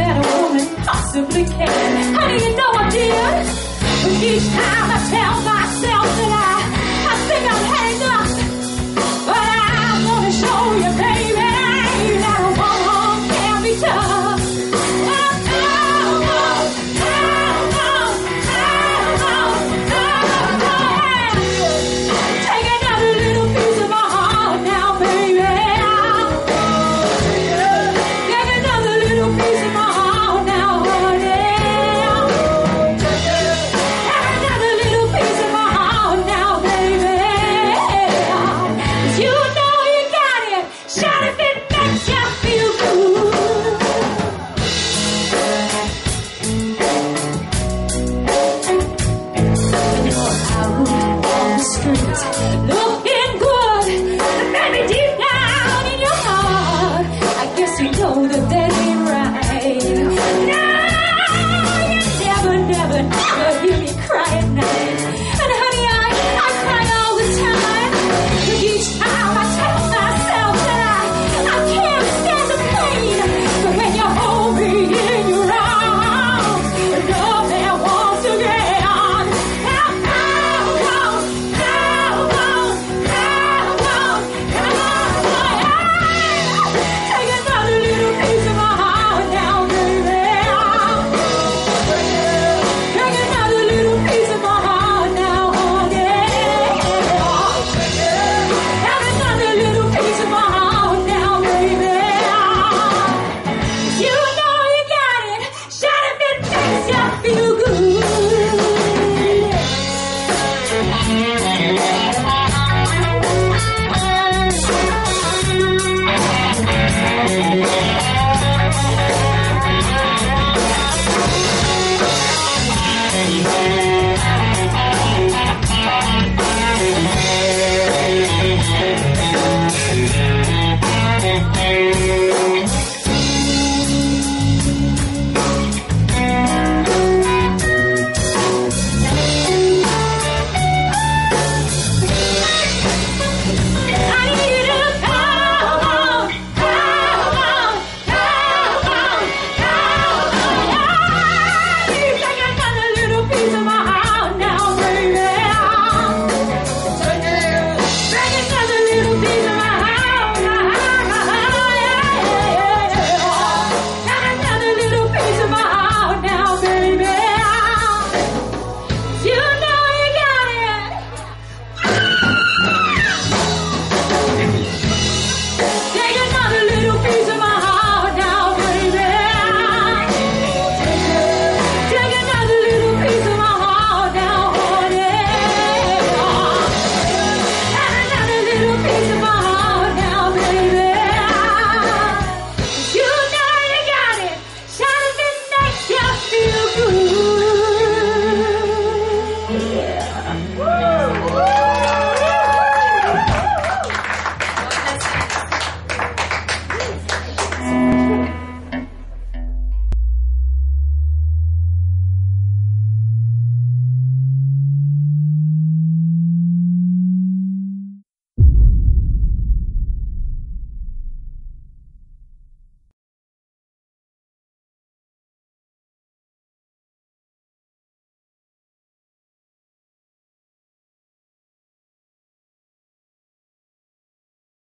that a woman possibly can. How do you know I did? Each time I tell myself.